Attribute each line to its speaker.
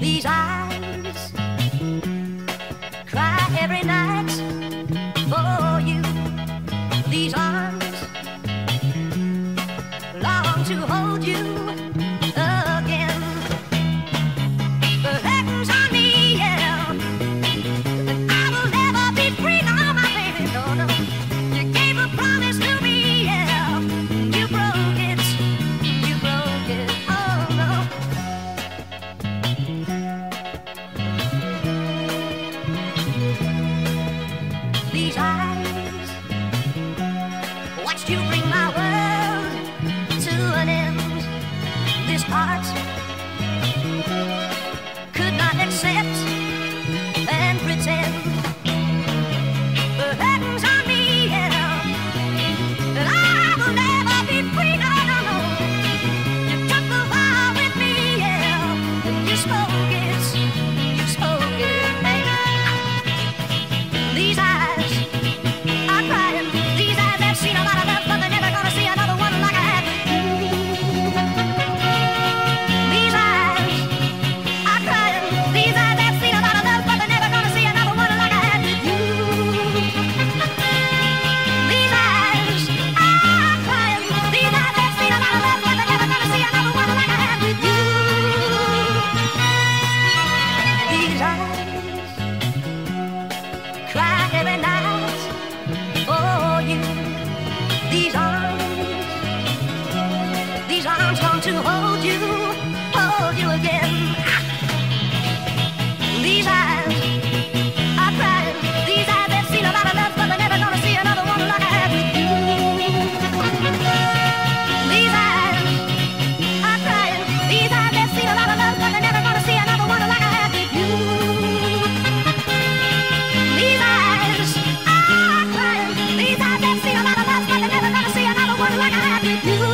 Speaker 1: These eyes cry every night for you. These arms long to hold you. Đi. arms to hold you, hold you again. These eyes are crying. These eyes have seen a lot of love, but they're never gonna see another one like I have with you. These eyes are crying. These eyes have seen a lot of love, but they're never gonna see another one like I with you. These eyes are crying. These eyes have seen a lot of love, but they're never gonna see another one like I have with you.